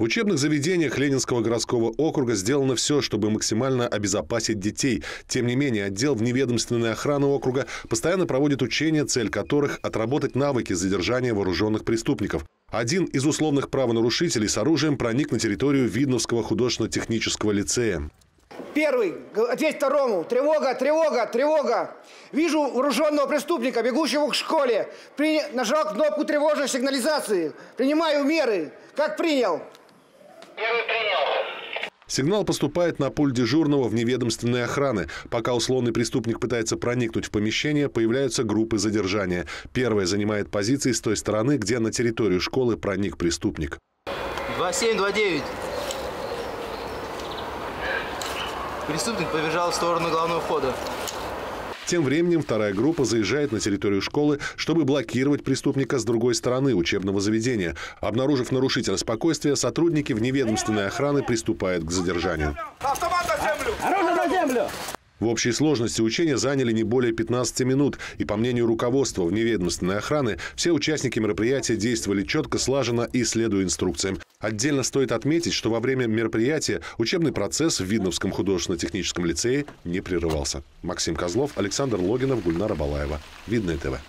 В учебных заведениях Ленинского городского округа сделано все, чтобы максимально обезопасить детей. Тем не менее, отдел вневедомственной охраны округа постоянно проводит учения, цель которых – отработать навыки задержания вооруженных преступников. Один из условных правонарушителей с оружием проник на территорию Видновского художественно-технического лицея. Первый, ответь второму. Тревога, тревога, тревога. Вижу вооруженного преступника, бегущего к школе. При... Нажал кнопку тревожной сигнализации. Принимаю меры. Как принял? Сигнал поступает на пульт дежурного вневедомственной охраны. Пока условный преступник пытается проникнуть в помещение, появляются группы задержания. Первая занимает позиции с той стороны, где на территорию школы проник преступник. 2729. Преступник побежал в сторону главного входа. Тем временем вторая группа заезжает на территорию школы, чтобы блокировать преступника с другой стороны учебного заведения. Обнаружив нарушителя спокойствия, сотрудники вневедомственной охраны приступают к задержанию. Автомат на землю! Оружие на землю! В общей сложности учения заняли не более 15 минут, и по мнению руководства вневедомственной охраны, все участники мероприятия действовали четко, слаженно и следуя инструкциям. Отдельно стоит отметить, что во время мероприятия учебный процесс в Видновском художественно-техническом лицее не прерывался. Максим Козлов, Александр Логинов, Гульнара Балаева. Видное ТВ.